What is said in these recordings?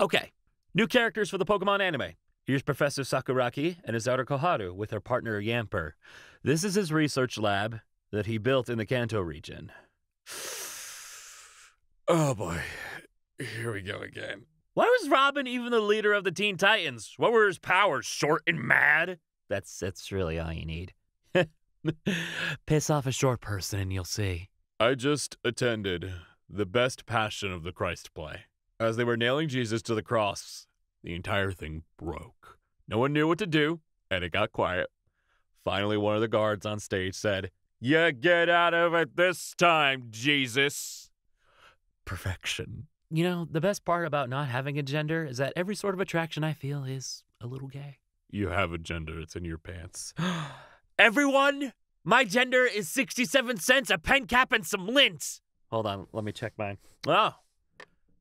Okay, new characters for the Pokemon anime. Here's Professor Sakuragi and his daughter Koharu with her partner Yamper. This is his research lab that he built in the Kanto region. Oh boy. Here we go again. Why was Robin even the leader of the Teen Titans? What were his powers? Short and mad? That's that's really all you need. Piss off a short person and you'll see. I just attended the best Passion of the Christ play. As they were nailing Jesus to the cross, the entire thing broke. No one knew what to do, and it got quiet. Finally, one of the guards on stage said, You get out of it this time, Jesus. Perfection. You know, the best part about not having a gender is that every sort of attraction I feel is a little gay. You have a gender, it's in your pants. Everyone, my gender is 67 cents, a pen cap, and some lint. Hold on, let me check mine. Oh,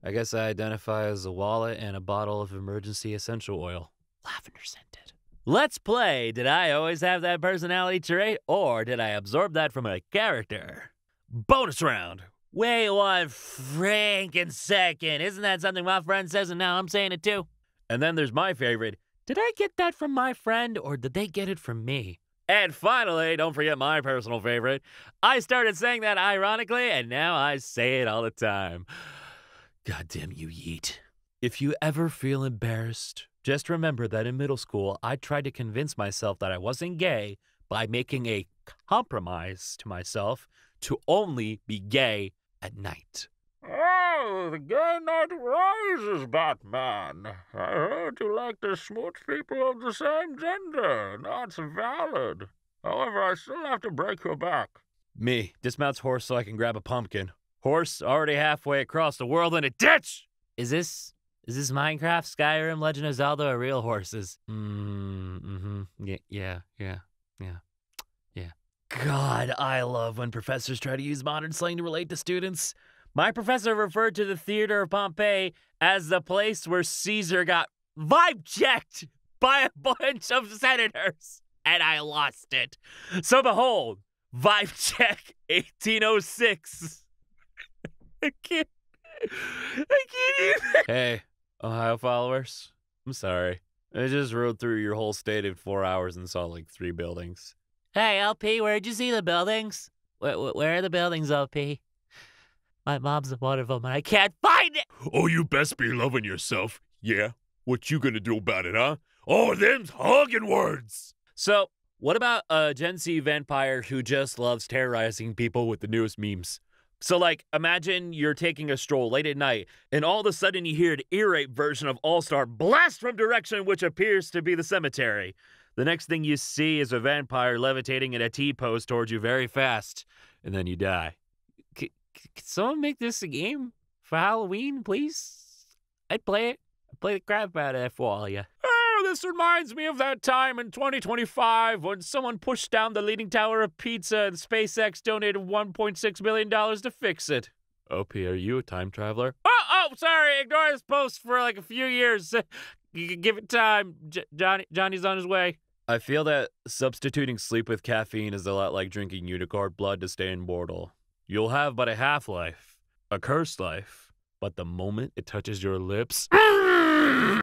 I guess I identify as a wallet and a bottle of emergency essential oil. Lavender scented. Let's play. Did I always have that personality trait, or did I absorb that from a character? Bonus round. Wait one franken second. Isn't that something my friend says and now I'm saying it too? And then there's my favorite. Did I get that from my friend or did they get it from me? And finally, don't forget my personal favorite. I started saying that ironically, and now I say it all the time. God damn you, Yeet. If you ever feel embarrassed, just remember that in middle school, I tried to convince myself that I wasn't gay by making a compromise to myself to only be gay at night. Oh, the gay night rises, Batman. I heard you like to smooch people of the same gender. That's valid. However, I still have to break your back. Me dismounts horse so I can grab a pumpkin. Horse already halfway across the world in a ditch. Is this is this Minecraft, Skyrim, Legend of Zelda, or real horses? Mm, mm-hmm. Yeah, yeah, yeah, yeah, yeah. God, I love when professors try to use modern slang to relate to students. My professor referred to the theater of Pompeii as the place where Caesar got vibe checked by a bunch of senators, and I lost it. So behold, vibe check 1806. I can't. I can't even. Hey, Ohio followers, I'm sorry. I just rode through your whole state in four hours and saw like three buildings. Hey, LP, where'd you see the buildings? Where, where are the buildings, LP? My mom's in one of them, and I can't find it. Oh, you best be loving yourself. Yeah? What you gonna do about it, huh? Oh, them's hugging words. So, what about a Gen Z vampire who just loves terrorizing people with the newest memes? So, like, imagine you're taking a stroll late at night, and all of a sudden you hear an ear rape version of All Star blast from direction which appears to be the cemetery. The next thing you see is a vampire levitating in a T pose towards you very fast, and then you die. Can someone make this a game for Halloween, please? I'd play it. I'd play the crap out of it for all of you. This reminds me of that time in 2025 when someone pushed down the leaning tower of pizza and SpaceX donated $1.6 million to fix it. OP, are you a time traveler? Oh, oh, sorry. Ignore this post for like a few years. You can Give it time. J- Johnny, Johnny's on his way. I feel that substituting sleep with caffeine is a lot like drinking unicorn blood to stay immortal. You'll have but a half life, a cursed life, but the moment it touches your lips.